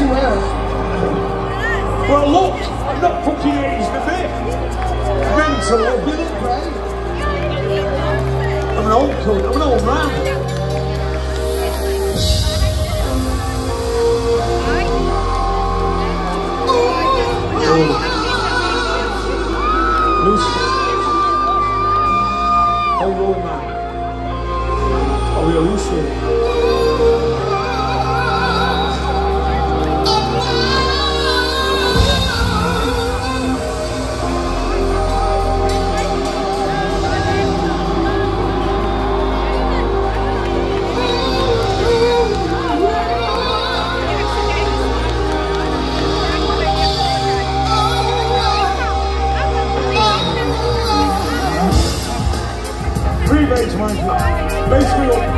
Well, look, I'm not fucking aged a bit. Mental, I've been right? I'm an old cunt, I'm an old man. Lucy. Old old man. Oh, yeah, Lucy. Three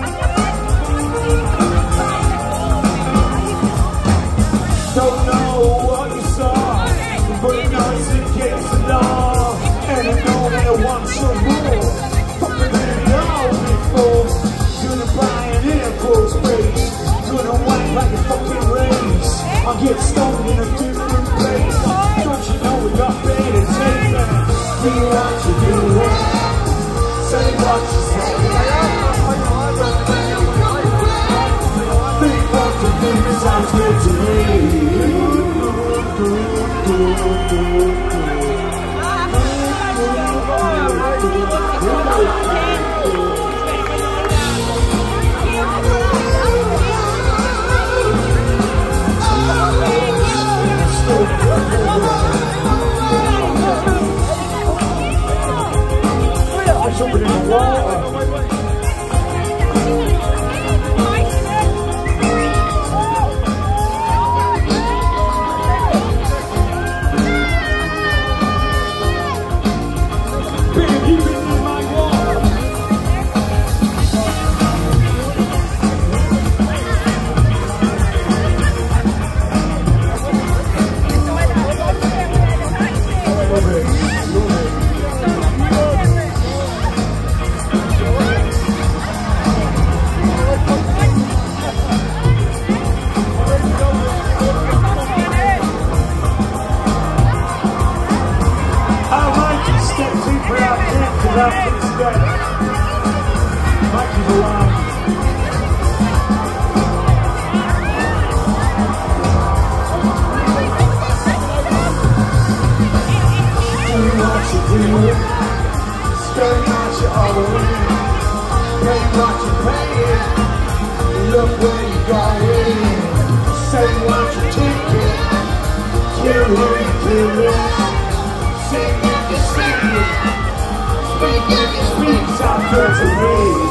I'll get stoned in a different place. Don't you know we got better taste? Do what you do, say what you say. Think what you think sounds good to Somebody Step two for our tent, you're going, say what you take it, kill it, kill it, sing if you sing it, speak if you speak, sound good to. Me,